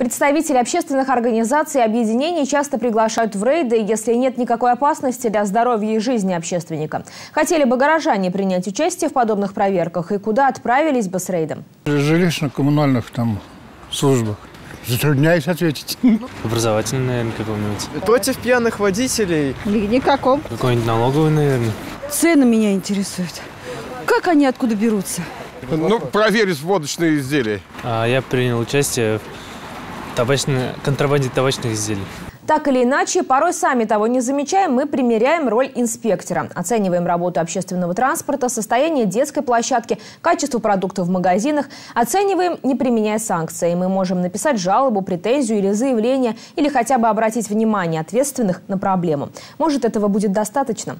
Представители общественных организаций и объединений часто приглашают в рейды, если нет никакой опасности для здоровья и жизни общественника. Хотели бы горожане принять участие в подобных проверках и куда отправились бы с рейдом? Жилищно-коммунальных там службах. Затрудняюсь ответить. Образовательный, наверное, каком-нибудь. Против пьяных водителей. Ни- Никаком. Какой-нибудь налоговый, наверное. Цены меня интересуют. Как они откуда берутся? Ну, проверить водочные изделия. А я принял участие в табачной, контрабанде табачных изделий. Так или иначе, порой сами того не замечаем, мы примеряем роль инспектора. Оцениваем работу общественного транспорта, состояние детской площадки, качество продуктов в магазинах. Оцениваем, не применяя санкции. Мы можем написать жалобу, претензию или заявление, или хотя бы обратить внимание ответственных на проблему. Может, этого будет достаточно?